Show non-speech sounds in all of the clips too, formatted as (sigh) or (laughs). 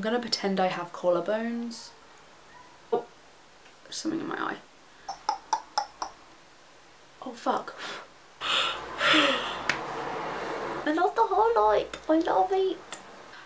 I'm gonna pretend I have collarbones. Oh, something in my eye. Oh fuck. (gasps) I love the highlight. I love it.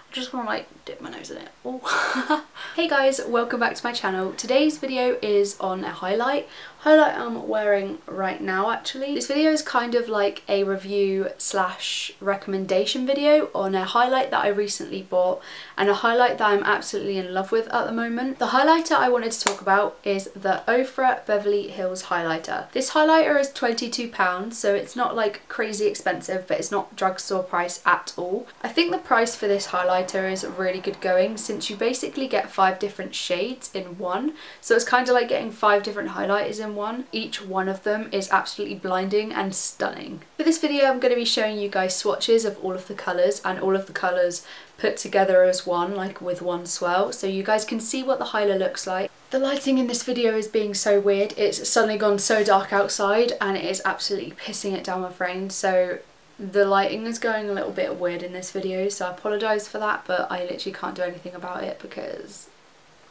I just want to like dip my nose in it. Oh. (laughs) hey guys, welcome back to my channel. Today's video is on a highlight. Highlight I'm wearing right now actually. This video is kind of like a review slash recommendation video on a highlight that I recently bought and a highlight that I'm absolutely in love with at the moment. The highlighter I wanted to talk about is the Ofra Beverly Hills highlighter. This highlighter is £22 so it's not like crazy expensive but it's not drugstore price at all. I think the price for this highlighter is really good going since you basically get five different shades in one so it's kind of like getting five different highlighters in one. Each one of them is absolutely blinding and stunning. For this video I'm going to be showing you guys swatches of all of the colours and all of the colours put together as one, like with one swell, so you guys can see what the highlight looks like. The lighting in this video is being so weird, it's suddenly gone so dark outside and it is absolutely pissing it down my frame, so the lighting is going a little bit weird in this video, so I apologise for that, but I literally can't do anything about it because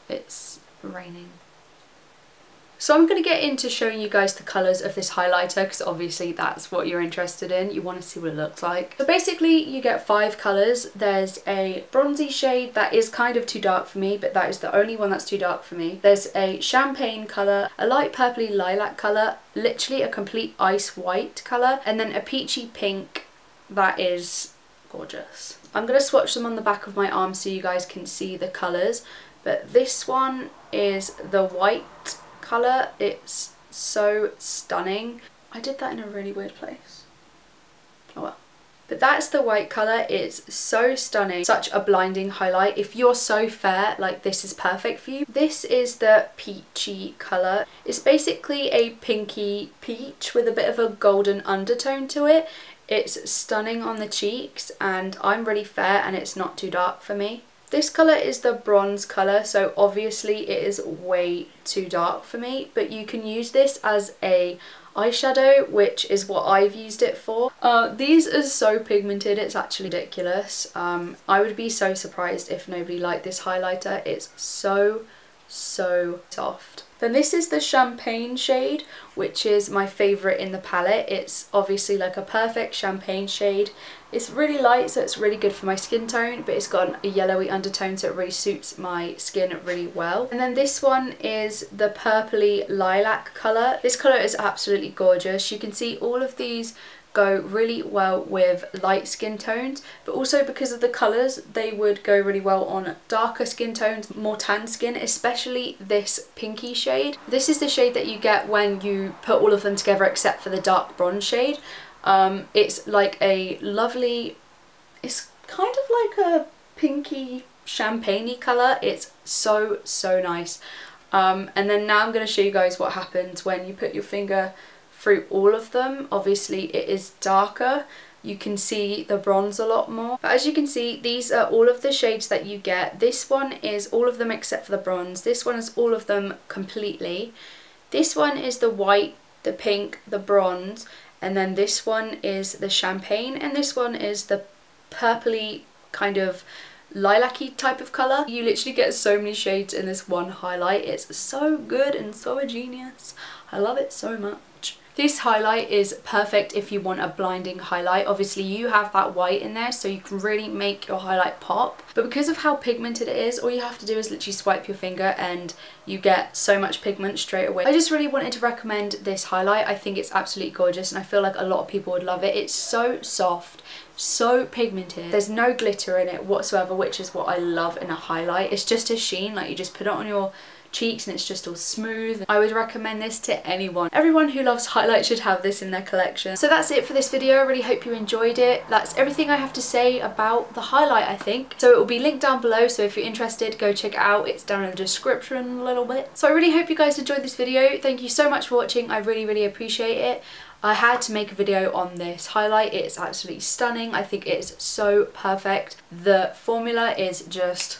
it's raining. So I'm going to get into showing you guys the colours of this highlighter because obviously that's what you're interested in. You want to see what it looks like. So basically you get five colours. There's a bronzy shade that is kind of too dark for me but that is the only one that's too dark for me. There's a champagne colour, a light purpley lilac colour, literally a complete ice white colour and then a peachy pink that is gorgeous. I'm going to swatch them on the back of my arm so you guys can see the colours but this one is the white colour. It's so stunning. I did that in a really weird place. Oh well. But that's the white colour, it's so stunning, such a blinding highlight. If you're so fair, like this is perfect for you. This is the peachy colour. It's basically a pinky peach with a bit of a golden undertone to it. It's stunning on the cheeks and I'm really fair and it's not too dark for me. This colour is the bronze colour, so obviously it is way too dark for me, but you can use this as a eyeshadow, which is what I've used it for. Uh, these are so pigmented, it's actually ridiculous. Um, I would be so surprised if nobody liked this highlighter. It's so, so soft. Then this is the champagne shade, which is my favourite in the palette. It's obviously like a perfect champagne shade. It's really light, so it's really good for my skin tone, but it's got a yellowy undertone, so it really suits my skin really well. And then this one is the purpley lilac colour. This colour is absolutely gorgeous. You can see all of these go really well with light skin tones but also because of the colours they would go really well on darker skin tones, more tan skin, especially this pinky shade. This is the shade that you get when you put all of them together except for the dark bronze shade. Um, it's like a lovely, it's kind of like a pinky champagne colour. It's so, so nice. Um, and then now I'm going to show you guys what happens when you put your finger through all of them. Obviously it is darker. You can see the bronze a lot more. But as you can see, these are all of the shades that you get. This one is all of them except for the bronze. This one is all of them completely. This one is the white, the pink, the bronze. And then this one is the champagne. And this one is the purpley kind of lilac-y type of colour. You literally get so many shades in this one highlight. It's so good and so genius. I love it so much. This highlight is perfect if you want a blinding highlight. Obviously you have that white in there so you can really make your highlight pop. But because of how pigmented it is, all you have to do is literally swipe your finger and you get so much pigment straight away. I just really wanted to recommend this highlight. I think it's absolutely gorgeous and I feel like a lot of people would love it. It's so soft so pigmented there's no glitter in it whatsoever which is what I love in a highlight it's just a sheen like you just put it on your cheeks and it's just all smooth. I would recommend this to anyone. Everyone who loves highlight should have this in their collection. So that's it for this video. I really hope you enjoyed it. That's everything I have to say about the highlight I think. So it will be linked down below so if you're interested go check it out. It's down in the description a little bit. So I really hope you guys enjoyed this video. Thank you so much for watching. I really really appreciate it. I had to make a video on this highlight. It's absolutely stunning. I think it's so perfect. The formula is just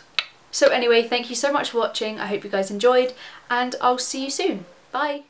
so anyway, thank you so much for watching. I hope you guys enjoyed and I'll see you soon. Bye!